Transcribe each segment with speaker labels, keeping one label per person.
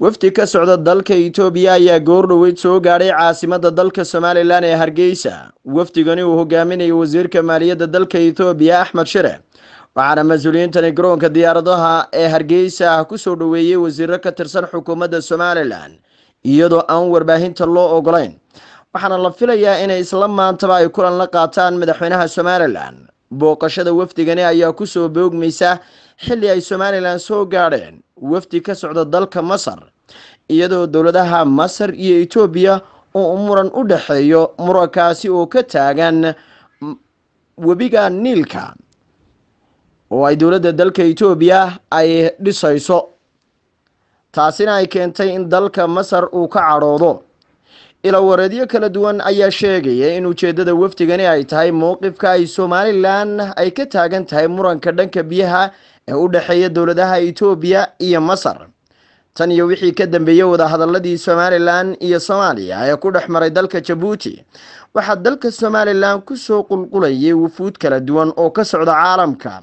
Speaker 1: wafdi ka socda dalka itoobiya ayaa goor dhoweyd soo gaadhay caasimada dalka somalilan ee hargeysa. Wafdigani uu hogaaminayo wasiirka maaliyadda dalka itoobiya axmed shire. Waxaana mas'uuliyiintani garoonka diyaaradaha ee hargeysa ku soo dhoweeyey wasiiro ka tirsan xukuumadda somalilan iyadoo aan warbaahinta loo ogolayn. Waxaana la filayaa inay isla maantaba ay kulan la qaataan madaxweynaha somalilan. Booqashada wafdigani ayaa ku soo boogmaysa xilli ay somalilan soo gaadheen wafdi ka socda dalka masar iyadoo dowladaha masar iyo etoobiya oo muran u dhexeeyo murankaasi oo ka taagan webiga niilka oo ay dowladda dalka etoobiya ay dhisayso. Taasina ay keentay in dalka masar uu ka cadhoodo ilawareedyo kala duwan ayaa sheegaya in ujeeddada wafdigani ay tahay mowqifka ay somalilan ay ka taagan tahay muranka dhanka biyaha ee u dhexeeya dowladaha etoobiya iyo masar. Tan iyo wixii ka dambeeyey wadahadaladii somalilan iyo soomaaliya ee ku dhex maray dalka jabuuti. Waxaa dalka somalilan ku soo qulqulayay wufuud kala duwan oo ka socda caalamka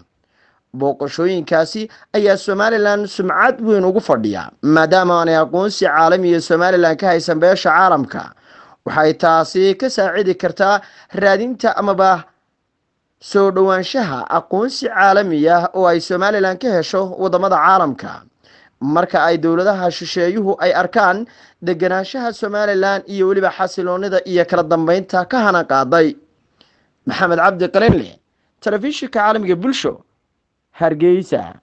Speaker 1: booqashooyinkaasi ayaa somalilan sumcad weyn ugu fadhiya maadaama aanay aqoonsi caalamiya somalilan ka haysan beesha caalamka. Waxay taasi ka saacidi kartaa raadinta amaba soo dhowaanshaha aqoonsi caalami ah oo ay somalilan ka hesho waddamada caalamka. Marka ay dowladaha shisheeyuhu ay arkaan deganaanshaha somalilan iyo weliba xasiloonida iyo kala dambeynta ka hana qaaday. Maxamed cabdi qalinle telefishinka caalamiga bulsho hargeysa